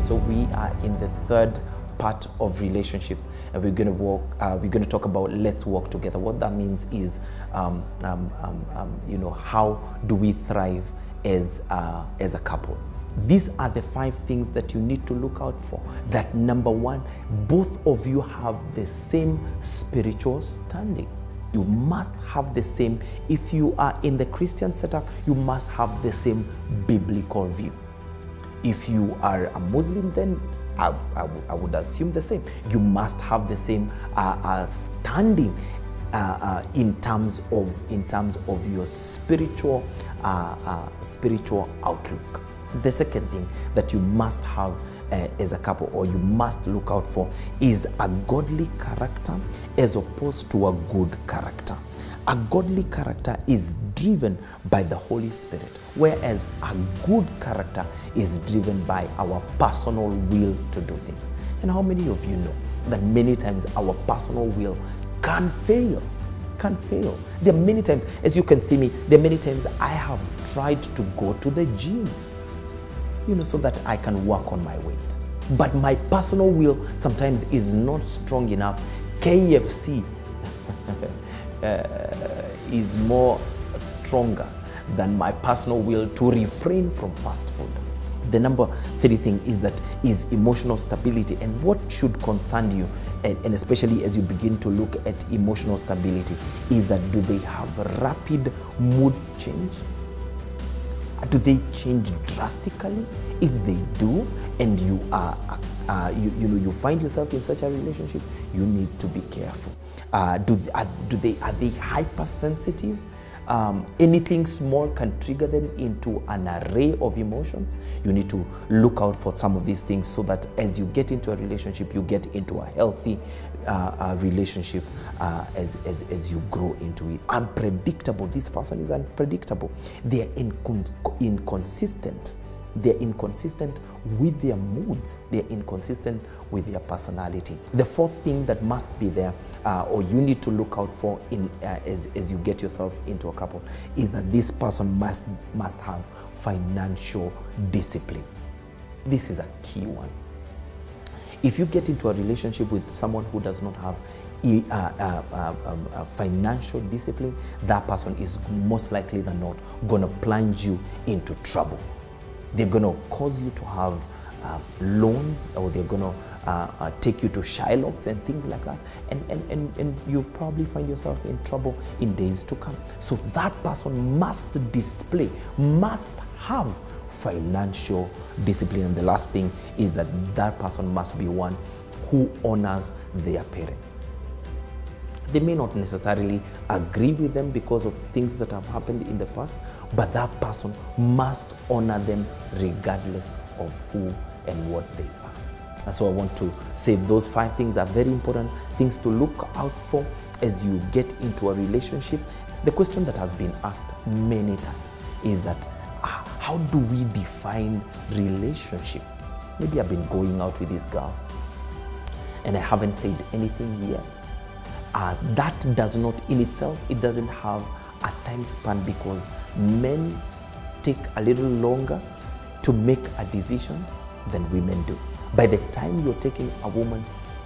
And so we are in the third part of relationships, and we're going to walk. Uh, we're going to talk about let's walk together. What that means is, um, um, um, um, you know, how do we thrive as uh, as a couple? These are the five things that you need to look out for. That number one, both of you have the same spiritual standing. You must have the same. If you are in the Christian setup, you must have the same biblical view. If you are a Muslim, then I, would assume the same. You must have the same uh, uh, standing uh, uh, in terms of in terms of your spiritual uh, uh, spiritual outlook. The second thing that you must have uh, as a couple, or you must look out for, is a godly character as opposed to a good character. A godly character is driven by the Holy Spirit, whereas a good character is driven by our personal will to do things. And how many of you know that many times our personal will can fail? Can fail. There are many times, as you can see me, there are many times I have tried to go to the gym, you know, so that I can work on my weight. But my personal will sometimes is not strong enough. KFC Uh, is more stronger than my personal will to refrain from fast food. The number three thing is that is emotional stability and what should concern you and, and especially as you begin to look at emotional stability is that do they have rapid mood change? do they change drastically if they do and you are uh, you, you know you find yourself in such a relationship you need to be careful uh, do, they, are, do they are they hypersensitive um, anything small can trigger them into an array of emotions. You need to look out for some of these things so that as you get into a relationship, you get into a healthy uh, uh, relationship uh, as, as, as you grow into it. Unpredictable. This person is unpredictable. They are incon- inconsistent. They're inconsistent with their moods. They're inconsistent with their personality. The fourth thing that must be there, uh, or you need to look out for in, uh, as, as you get yourself into a couple, is that this person must, must have financial discipline. This is a key one. If you get into a relationship with someone who does not have uh, uh, uh, um, uh, financial discipline, that person is most likely than not going to plunge you into trouble they're going to cause you to have uh, loans or they're going to uh, uh, take you to Shylocks and things like that. And, and, and, and you probably find yourself in trouble in days to come. So that person must display, must have financial discipline. And the last thing is that that person must be one who honors their parents. They may not necessarily agree with them because of things that have happened in the past, but that person must honor them regardless of who and what they are. And so I want to say those five things are very important things to look out for as you get into a relationship. The question that has been asked many times is that uh, how do we define relationship? Maybe I've been going out with this girl and I haven't said anything yet uh, that does not in itself it doesn't have a time span because men take a little longer to make a decision than women do. By the time you're taking a woman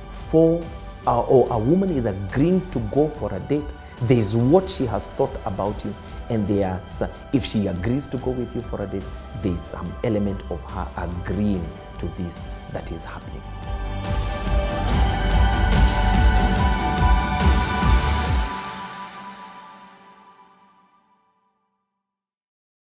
for uh, or a woman is agreeing to go for a date there's what she has thought about you and there's if she agrees to go with you for a date there's some element of her agreeing to this that is happening